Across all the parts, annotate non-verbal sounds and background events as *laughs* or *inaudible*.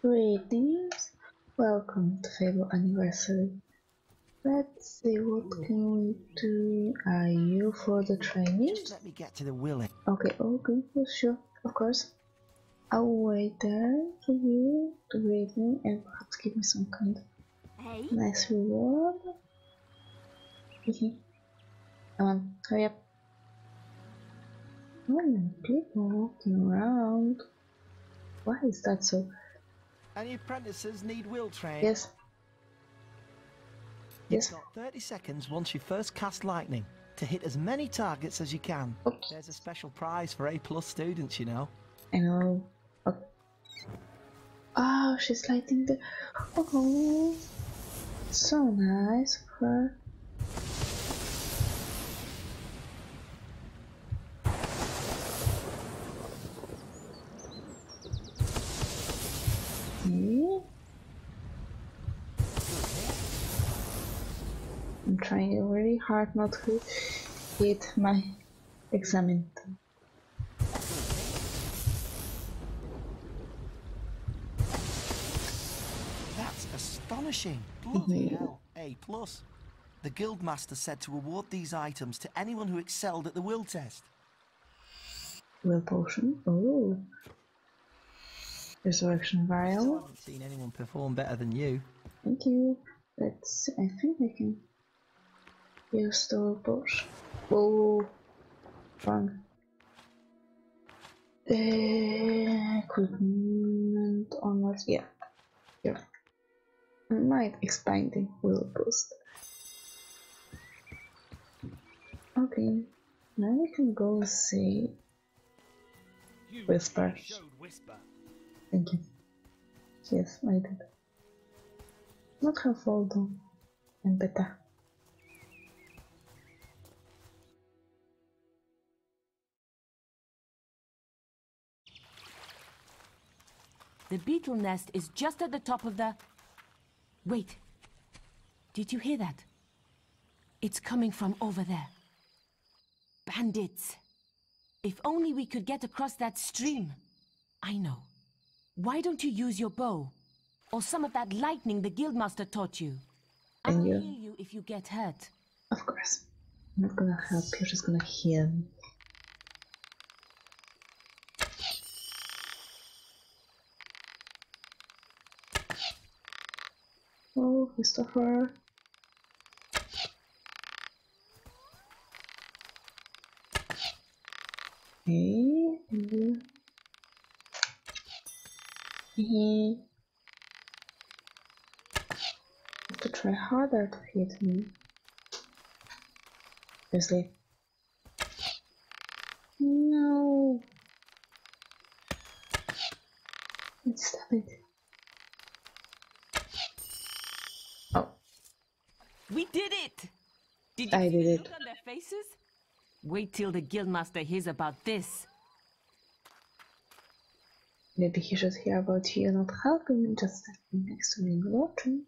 Greetings. Welcome to Fable Anniversary. Let's see what can we do. Are you for the training? Just let me get to the willing. Okay, oh, okay, for sure, of course. I'll wait there for you to greet me and perhaps give me some kind of Hey, nice reward. Hehe. Come on, hurry up. Oh, many people walking around. Why is that so? Any apprentices need will training? Yes. Yes. You've got 30 seconds once you first cast lightning to hit as many targets as you can. Oops. There's a special prize for A plus students, you know. I know. Okay. Oh, she's lighting the. Oh, so nice of her. Okay. I'm trying really hard not to hit my examiner. That's astonishing. Bloody hell. A plus. The guildmaster said to award these items to anyone who excelled at the will test. Will potion. Oh. Resurrection vial. I haven't seen anyone perform better than you. Thank you. Let's. I think I can will potion. Oh. Wrong. Uh, equipment onwards. Yeah. Yeah. I might expand the will boost. Okay. Now we can go see. Whisper. whisper. Thank you. Yes, I did. Not her though. And better. The beetle nest is just at the top of the... Wait. Did you hear that? It's coming from over there. Bandits. If only we could get across that stream. I know. Why don't you use your bow? Or some of that lightning the guildmaster taught you? I'll you- heal you if you get hurt. Of course. I'm not gonna help, you're just gonna heal Christopher. Hey, you. Hehe. Have to try harder to hit me. Seriously. No. Stop it. We did it! Did you I did it. look on their faces? Wait till the guildmaster hears about this. maybe he should hear about you not helping me, just standing next to me and watching.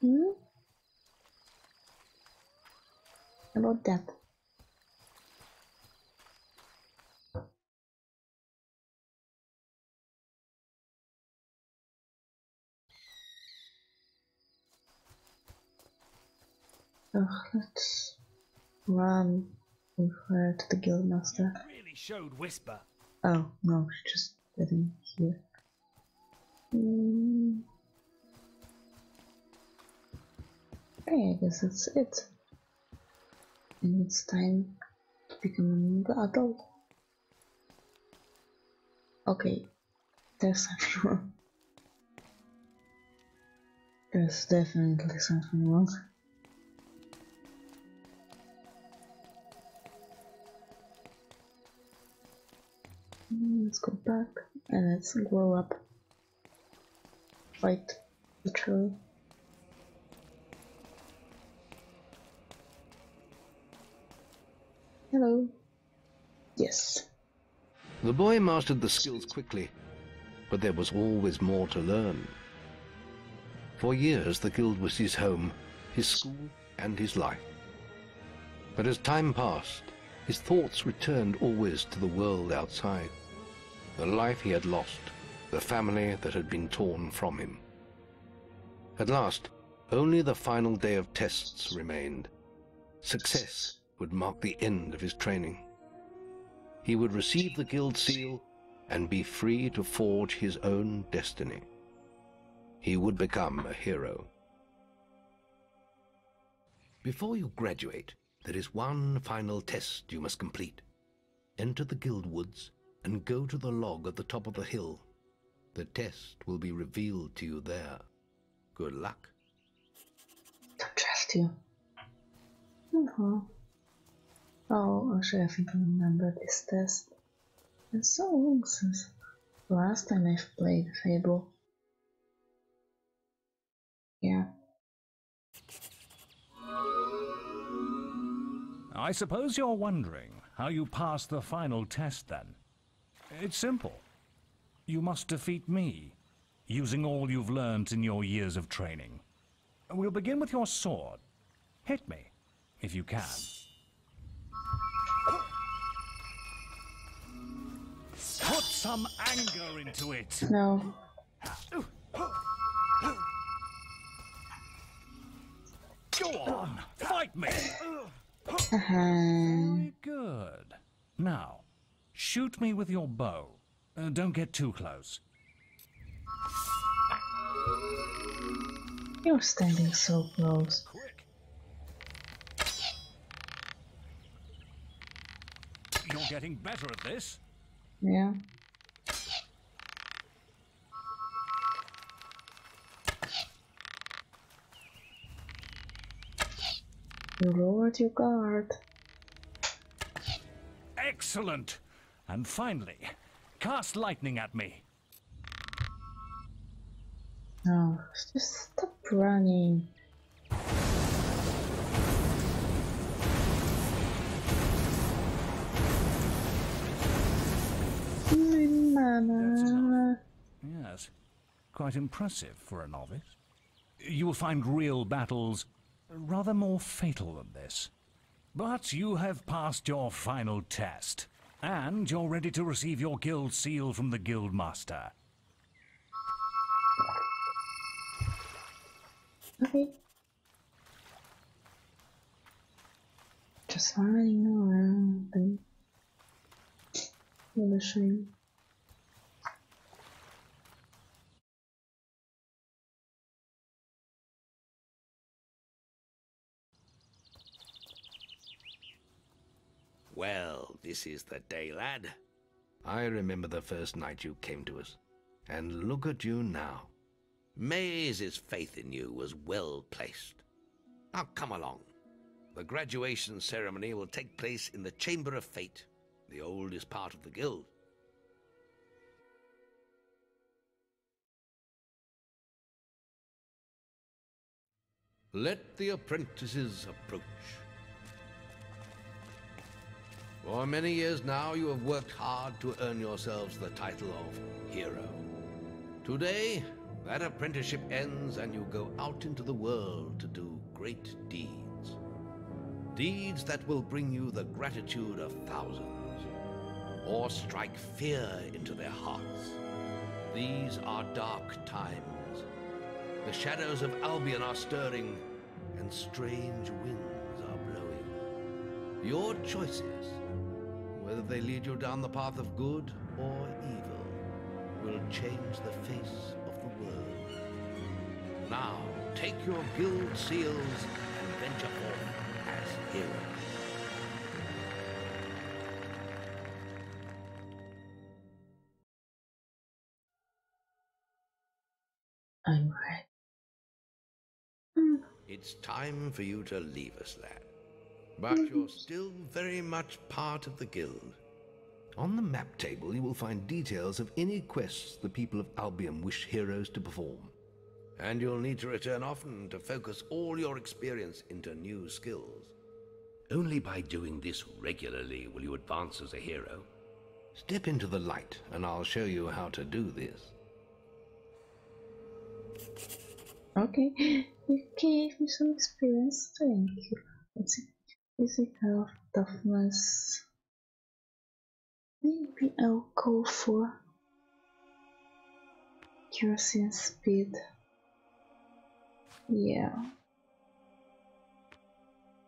Hmm? About that. Ugh, let's run with her to the guildmaster. Really showed whisper. Oh, no, she just didn't hear. Mm. Okay, I guess that's it. And it's time to become the adult. Okay, there's something *laughs* wrong. There's definitely something wrong. Mm, let's go back and let's grow up. Fight literally. Hello. Yes. The boy mastered the skills quickly, but there was always more to learn. For years, the guild was his home, his school, and his life. But as time passed, his thoughts returned always to the world outside, the life he had lost, the family that had been torn from him. At last, only the final day of tests remained. Success would mark the end of his training. He would receive the Guild Seal and be free to forge his own destiny. He would become a hero. Before you graduate, there is one final test you must complete. Enter the Guild Woods and go to the log at the top of the hill. The test will be revealed to you there. Good luck. Don't trust you. Uh-huh. Oh, actually, I think I remember this test. It's so long since last time I've played Fable. Yeah. I suppose you're wondering how you pass the final test then. It's simple. You must defeat me, using all you've learned in your years of training. We'll begin with your sword. Hit me, if you can. Put some anger into it. No. Go on, fight me. Uh-huh. Very good. Now, shoot me with your bow. Uh, don't get too close. You're standing so close. Quick. You're getting better at this. Yeah. Lowered your guard. Excellent. And finally, cast lightning at me. No, just stop running. Yes, quite impressive for a novice. You will find real battles rather more fatal than this. But you have passed your final test, and you're ready to receive your guild seal from the guild master. Okay. Just running around and polishing. Well, this is the day, lad. I remember the first night you came to us. And look at you now. Maze's faith in you was well placed. Now come along. The graduation ceremony will take place in the Chamber of Fate, the oldest part of the guild. Let the apprentices approach. For many years now, you have worked hard to earn yourselves the title of hero. Today, that apprenticeship ends and you go out into the world to do great deeds. Deeds that will bring you the gratitude of thousands, or strike fear into their hearts. These are dark times. The shadows of Albion are stirring, and strange winds are blowing. Your choices, whether they lead you down the path of good or evil, will change the face of the world. Now, take your guild seals and venture forth as heroes. I'm ready. It's time for you to leave us, lad. But you're still very much part of the guild. On the map table, you will find details of any quests the people of Albion wish heroes to perform. And you'll need to return often to focus all your experience into new skills. Only by doing this regularly will you advance as a hero. Step into the light, and I'll show you how to do this. Okay, *laughs* you gave me some experience. Thank you. Physical toughness. Maybe I'll go for and speed. Yeah.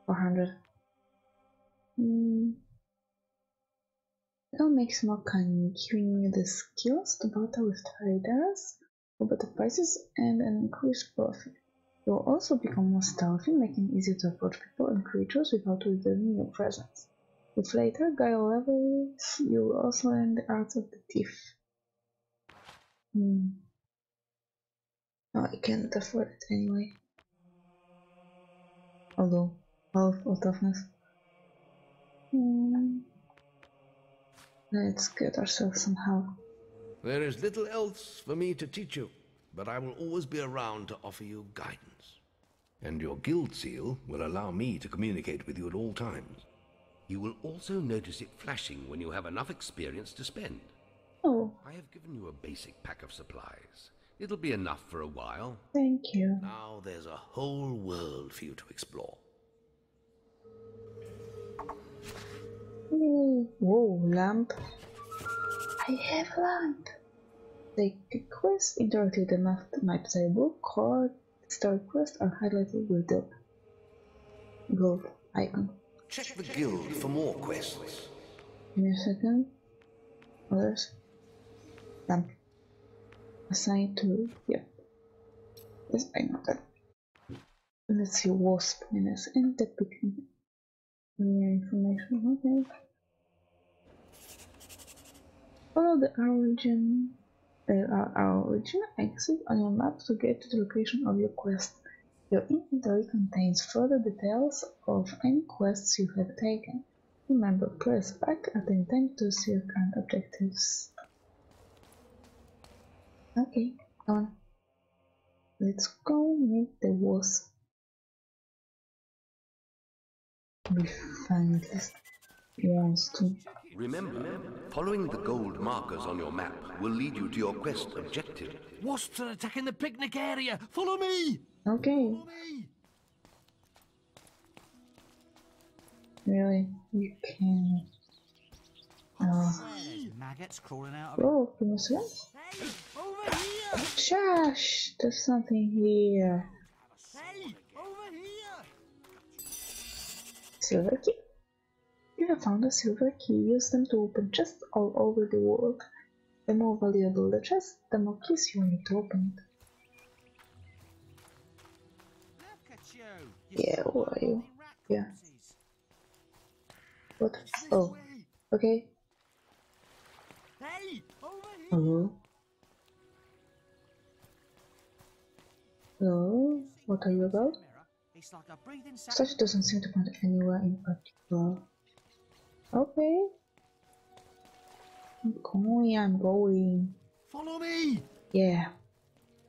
400. Hmm. It'll make more you the skills to battle with traders better prices and an increased profit. You will also become more stealthy, making it easier to approach people and creatures without revealing your presence. With later guile levels, you will also learn the arts of the thief. Hmm. Oh, I can't afford it anyway. Although, health or toughness. Hmm. Let's get ourselves some help. There is little else for me to teach you, but I will always be around to offer you guidance. And your guild seal will allow me to communicate with you at all times. You will also notice it flashing when you have enough experience to spend. Oh, I have given you a basic pack of supplies. It'll be enough for a while. thank you. Now there's a whole world for you to explore. Yay. Whoa, lamp. I have a lamp. Take a quest, interact with the map, map table, card, start quest are highlighted with the gold icon. Check the guild for more quests. Give me a second. Others. Lamp. Assigned to, yep. Yes, I know that. Let's see, wasp minus and the picnic. More information, okay. Follow the origin, uh, our, our origin exit on your map to get to the location of your quest. Your inventory contains further details of any quests you have taken. Remember, press back at any time to see your current objectives. Okay, on. Let's go meet the wasp. We find this wants to. Remember, following the gold markers on your map will lead you to your quest objective. Wasps are attacking the picnic area. Follow me. Okay, Follow me. really, you can. Oh, There's maggots crawling out of oh, it. whoa, give me a second. Hey, over here! Shush! There's something here. Hey, over here! Silver key. You have found a silver key. Use them to open chests all over the world. The more valuable the chest, the more keys you need to open it. Look at you! Yeah, who are you? Yeah. What? Oh, okay. Hey, over here! Mm-hmm. Hello? Hello? What are you about? Mirror. It's like a breathing sac- Such doesn't seem to point anywhere in particular. Okay. I'm going, I'm going. Follow me. Yeah.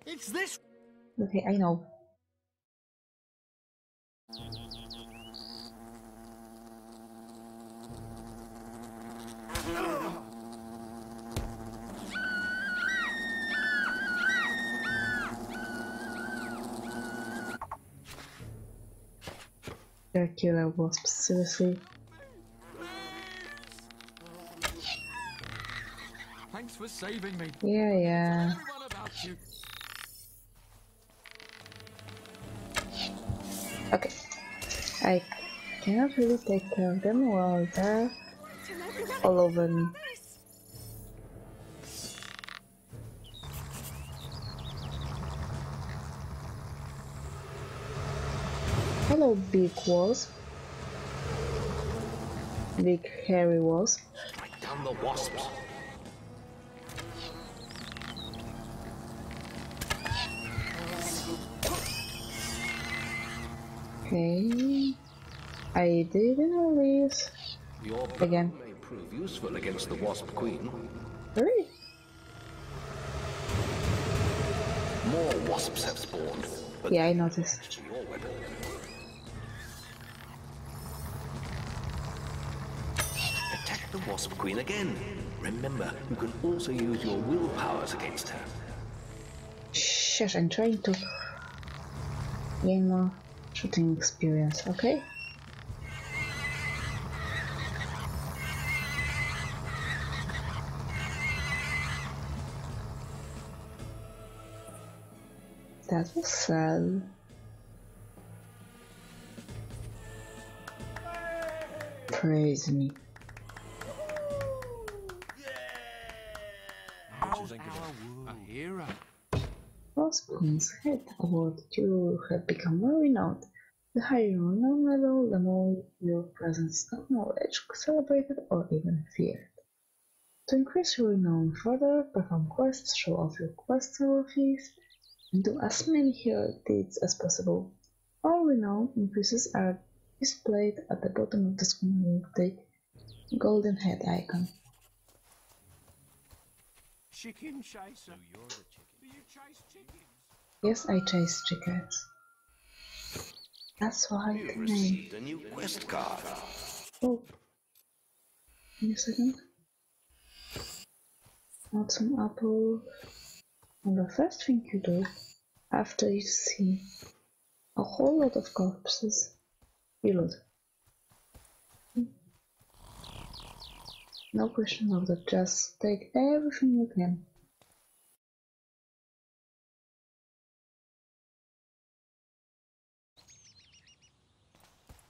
It's this. Okay, I know. They're killer wasps, seriously. Thanks for saving me. Yeah, yeah. Everyone about you. Okay. I cannot really take care of them while they're all over me. Hello, big wasp. Big hairy wasp. Strike down the wasps. Okay. I didn't release. Your Again. may prove useful against the wasp queen. Really? More wasps have spawned, but Yeah, I noticed. it's your weapon. Attack the wasp queen again. Remember, you can also use your will powers against her. Shush, I'm trying to gain more shooting experience, okay? That was sad. Praise me. A hero. Lost Queen's Head Award. You have become more renowned. The higher your renown level, the more your presence of knowledge celebrated or even feared. To increase your renown further, perform quests, show off your quest trophies, and do as many hero deeds as possible. All renown increases are displayed at the bottom of the screen with the golden head icon. Chicken chaser. you're the chicken. Do you chase chickens? Yes, I chase chickens. That's why the name. a new quest card. Oh. Give me a second. Want some apple. And the first thing you do, after you see a whole lot of corpses, you loot. No question of that, just take everything you can.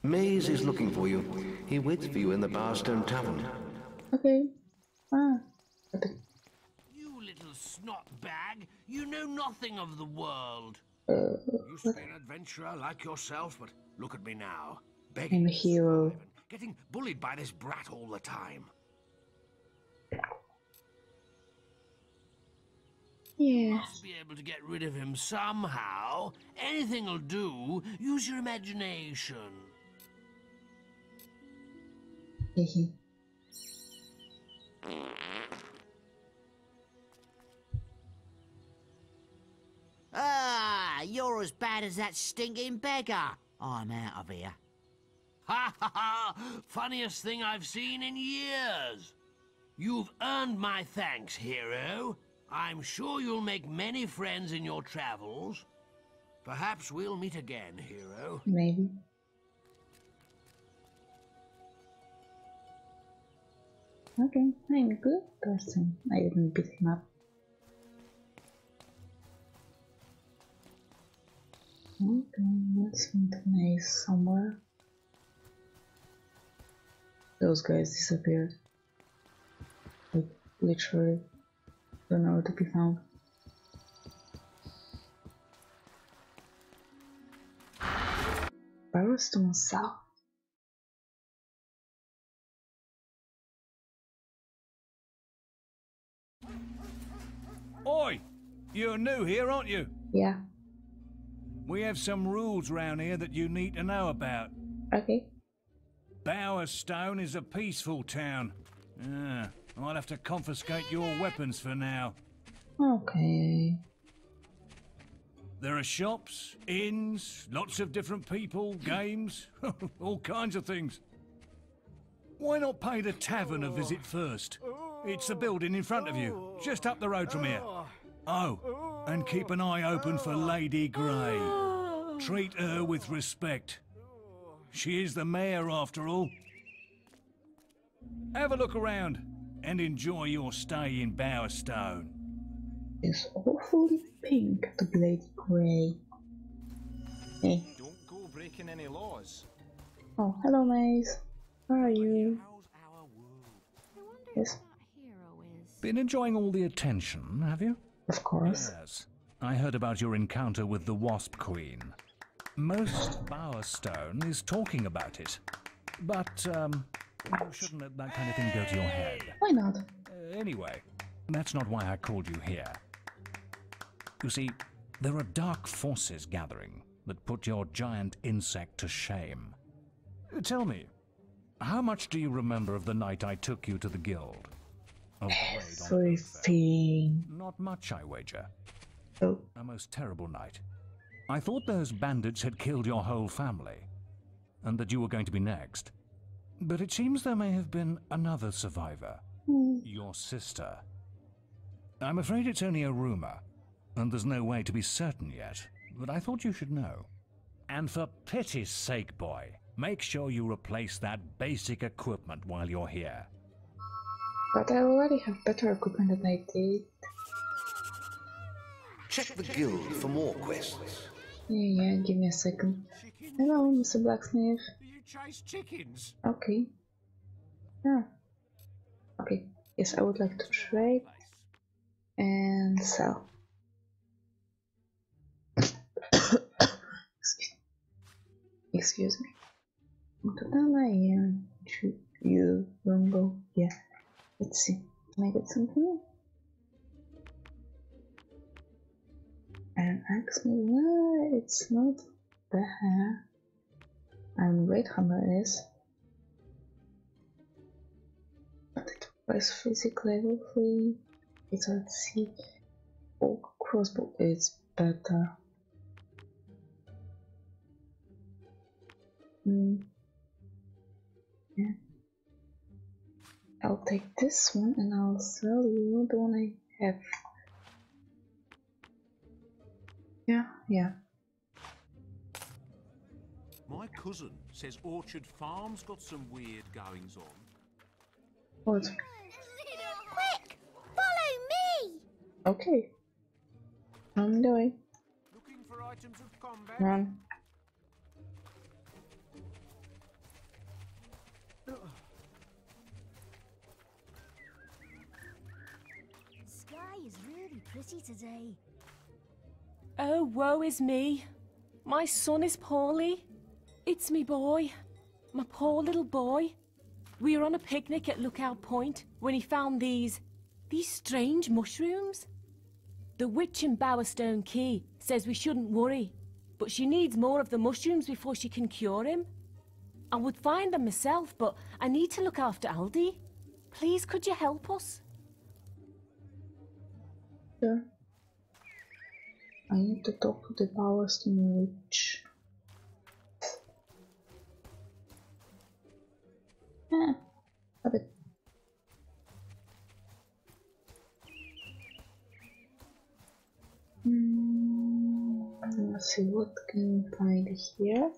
Maze is looking for you. He waits for you in the Bowerstone Tavern. Okay. Ah. but You little snot bag, you know nothing of the world. Used to be an adventurer like yourself, but look at me now. Begging I'm a hero. Getting bullied by this brat all the time. Yeah. Must be able to get rid of him somehow. Anything'll do. Use your imagination. Hehe. Ah, you're as bad as that stinking beggar. I'm out of here. Ha ha ha! Funniest thing I've seen in years. You've earned my thanks, hero. I'm sure you'll make many friends in your travels. Perhaps we'll meet again, hero. Maybe. Okay, I'm a good person. I didn't beat him up. Okay, let's find a maze somewhere. Those guys disappeared. Like, literally. Don't know where to be found. Bowerstone South. Oi! You're new here, aren't you? Yeah, We have some rules round here that you need to know about. okay. Bowerstone is a peaceful town. Ah, I'll have to confiscate your weapons for now. Okay. There are shops, inns, lots of different people, games, *laughs* all kinds of things. Why not pay the tavern a visit first? It's the building in front of you, just up the road from here. Oh, and keep an eye open for Lady Grey. Treat her with respect. She is the mayor, after all. Have a look around and enjoy your stay in Bowerstone. It's awfully pink to Blade Grey. Hey. Don't go breaking any laws. Oh, hello, Maze. How are you? How's our world? Yes, Been enjoying all the attention, have you? of course. Yes. I heard about your encounter with the Wasp Queen. Most *sighs* Bowerstone is talking about it. But, um, you shouldn't let that kind of thing go to your head. Why not? Uh, anyway, that's not why I called you here. You see, there are dark forces gathering that put your giant insect to shame. Uh, Tell me, how much do you remember of the night I took you to the guild? Everything. Not much, I wager. Oh, A most terrible night. I thought those bandits had killed your whole family, and that you were going to be next. But it seems there may have been another survivor. Hmm. Your sister. I'm afraid it's only a rumor, and there's no way to be certain yet, but I thought you should know. And for pity's sake, boy, make sure you replace that basic equipment while you're here. But I already have better equipment than I did. Check the guild for more quests. Yeah, yeah, give me a second. Hello, Mr. Blacksmith. Do you chase chickens? Okay. Yeah. Okay. Yes, I would like to trade and sell. *coughs* Excuse- me. Totala and to you, Rumble. Yeah. Let's see. Can I get something? An axe? No, it's not bad. And Great Hammer is. But it requires physical level 3. It's let's see. Oh, crossbow is better. Hmm. Yeah. I'll take this one and I'll sell you the one I have. Yeah, yeah. My cousin says Orchard Farm's got some weird goings on. What? Quick! Follow me! Okay. I'm doing. Looking for items of combat? Run. Pretty today. Oh, woe is me. My son is poorly. It's me boy. My poor little boy. We were on a picnic at Lookout Point when he found these. these strange mushrooms. The witch in Bowerstone Quay says we shouldn't worry, but she needs more of the mushrooms before she can cure him. I would find them myself, but I need to look after Aldi. Please, could you help us? Sure. I need to talk to the Bowerstone Witch. Ah, a bit. Hmm, let's see what can we find here.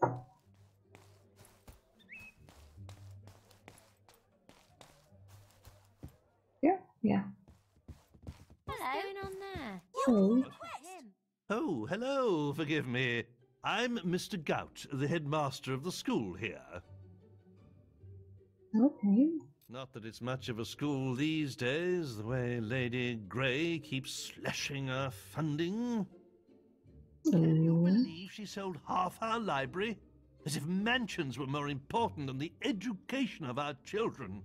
Yeah, yeah. What's going on there? Hello. Oh, hello, forgive me. I'm Mr. Gout, the headmaster of the school here. Okay. Not that it's much of a school these days, the way Lady Grey keeps slashing our funding. Can you Mm. believe she sold half our library? As if mansions were more important than the education of our children.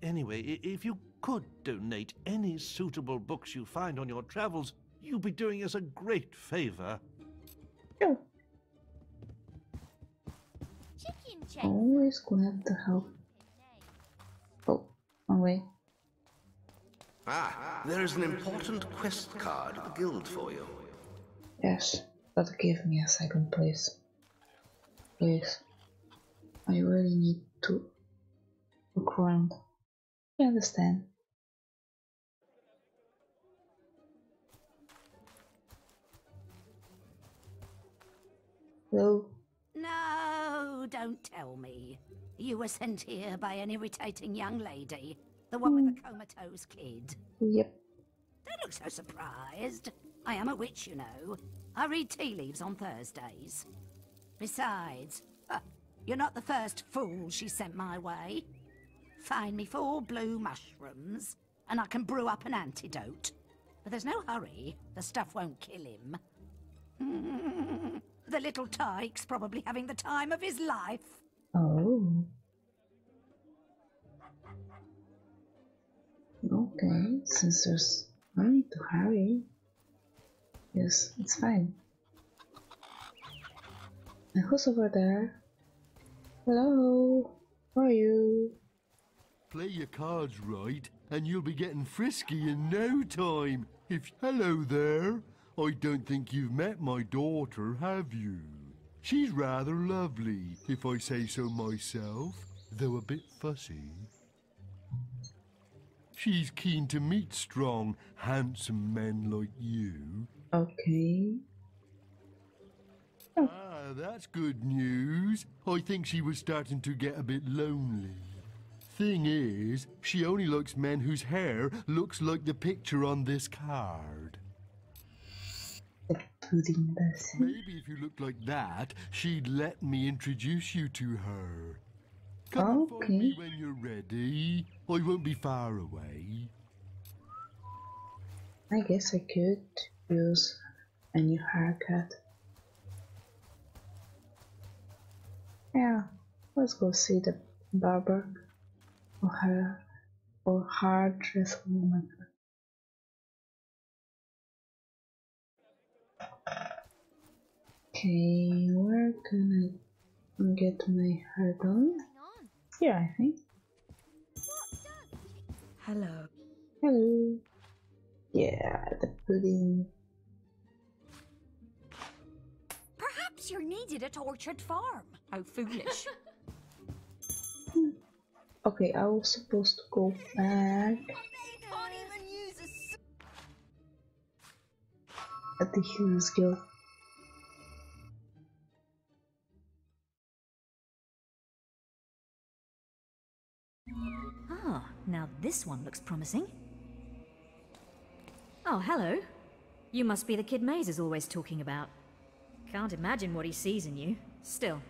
Anyway, if you could donate any suitable books you find on your travels, you'd be doing us a great favor. Sure. Chicken. Always glad to help. Oh, one way. Ah, there is an important quest card at the guild for you. Yes, but give me a second, please. Please. I really need to look around. You understand? Hello? No, don't tell me. You were sent here by an irritating young lady. The one with the comatose kid. Yep. Don't look so surprised. I am a witch, you know. I read tea leaves on Thursdays. Besides, uh, you're not the first fool she sent my way. Find me four blue mushrooms, and I can brew up an antidote. But there's no hurry. The stuff won't kill him. *laughs* the little tyke's probably having the time of his life. Oh. Okay, since there's no need to hurry. Yes, it's fine. And who's over there? Hello? Who are you? Play your cards right, and you'll be getting frisky in no time. If hello there, I don't think you've met my daughter, have you? She's rather lovely, if I say so myself, though a bit fussy. She's keen to meet strong, handsome men like you. Okay. Ah, that's good news. I think she was starting to get a bit lonely. Thing is, she only likes men whose hair looks like the picture on this card. The pudding person. Maybe if you looked like that, she'd let me introduce you to her. Come and find me when you're ready. I won't be far away. I guess I could use a new haircut. Yeah, let's go see the barber or her or hairdresser woman. Okay, where can I get my hair done? Here, I think. Hello. Hello. Yeah, the pudding. Perhaps you're needed at Orchard Farm. How foolish. *laughs* Okay, I was supposed to go back at the Heroes Guild. Ah, now this one looks promising. Oh, hello. You must be the kid Maze is always talking about. Can't imagine what he sees in you. Still,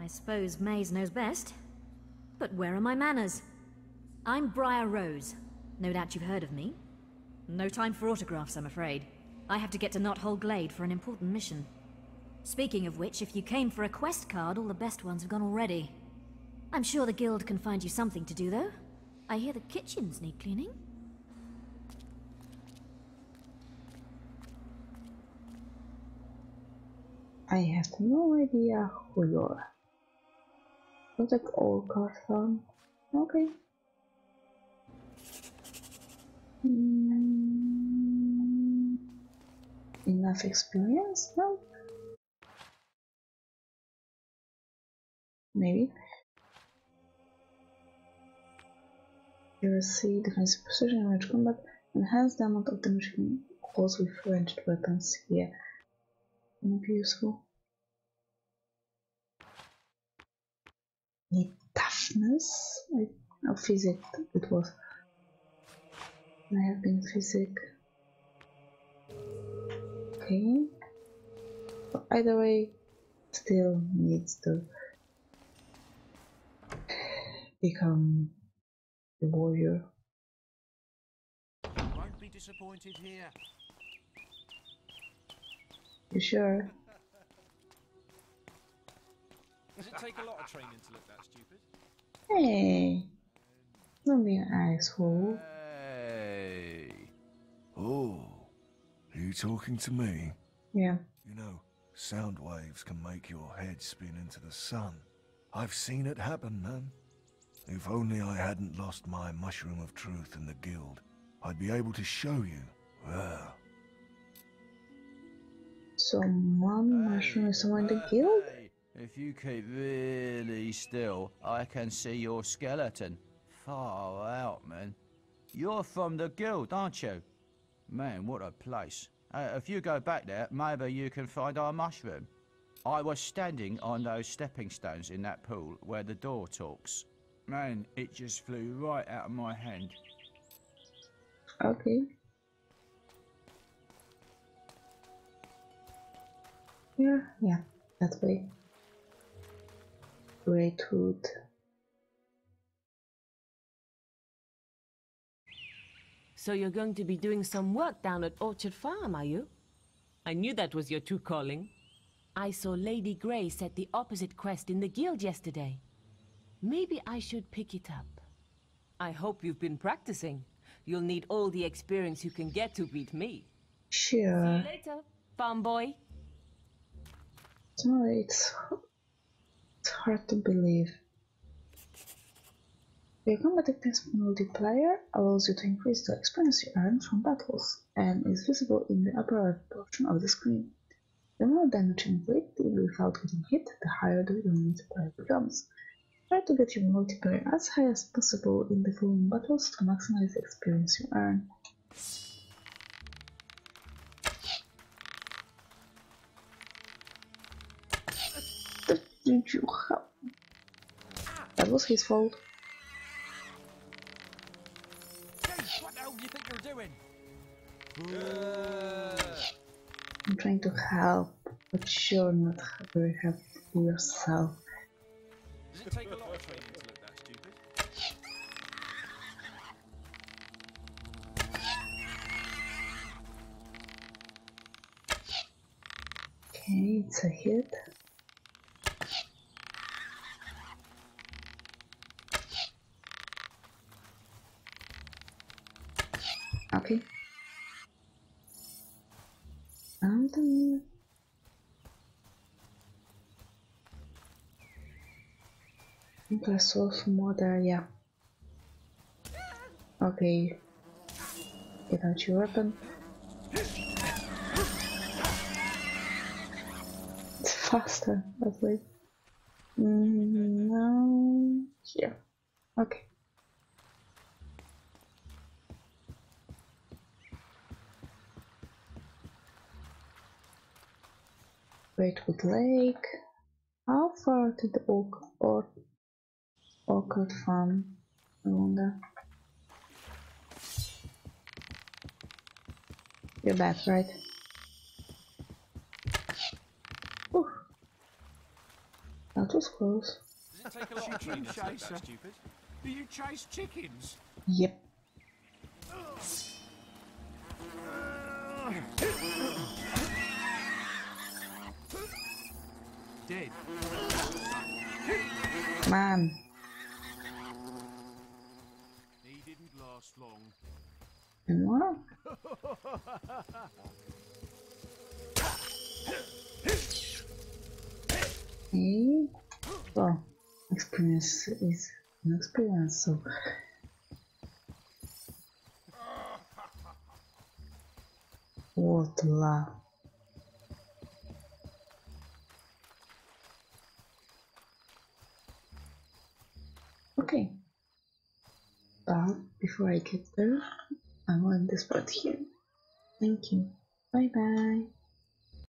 I suppose Maze knows best. But where are my manners? I'm Briar Rose. No doubt you've heard of me. No time for autographs, I'm afraid. I have to get to Knothole Glade for an important mission. Speaking of which, if you came for a quest card, all the best ones have gone already. I'm sure the guild can find you something to do, though. I hear the kitchens need cleaning. I have no idea who you are. Looks like old farm. Okay. Mm, enough experience? No. Maybe. You receive defensive precision and range combat. Enhance the amount of damage you cause with ranged weapons. Yeah. Might be useful. Need toughness? I, no, physic it was. I have been physic. Okay. But either way, still needs to become warrior. Won't be disappointed here. You sure? Does it take a lot of training to look that stupid? Hey! Don't be an asshole. Hey. Oh, are you talking to me? Yeah. You know, sound waves can make your head spin into the sun. I've seen it happen, man. If only I hadn't lost my mushroom of truth in the guild, I'd be able to show you. Well, Someone mushroom is someone in the guild? If you keep really still, I can see your skeleton. Far out, man. You're from the guild, aren't you? Man, what a place. Uh, if you go back there, maybe you can find our mushroom. I was standing on those stepping stones in that pool where the door talks. Man, it just flew right out of my hand. Okay. Yeah, yeah, that way. Great hood. So you're going to be doing some work down at Orchard Farm, are you? I knew that was your true calling. I saw Lady Grey set the opposite quest in the guild yesterday. Maybe I should pick it up. I hope you've been practicing. You'll need all the experience you can get to beat me. Sure. See you Sure. later, farm boy. No, it's, it's hard to believe. The combat intense multiplier allows you to increase the experience you earn from battles and is visible in the upper right portion of the screen. The more damage you inflict without getting hit, the higher the multiplier becomes. Try to get your multiplier as high as possible in the following battles to maximize the experience you earn. Did you have? That was his fault. What the hell do you think you're doing? I'm trying to help, but you're not very helpful yourself. Does it take a lot of training to look that stupid? Okay, it's a hit. Okay. And then Saw some yeah. Okay. Get out your weapon. It's faster, at least. Mm, now, here. Okay. Greatwood Lake. How far to the oak or orchard farm? You're back, right? That was close. Do you chase chickens? Yep. Dead. Man. He didn't last long. And what? Okay. Well, experience is an experience, so. What la? Okay. But before I get there, I want this part here. Thank you. Bye bye.